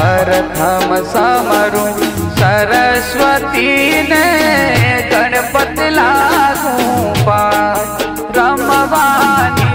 मू सरस्वती ने गणपत लागू पा रमवानी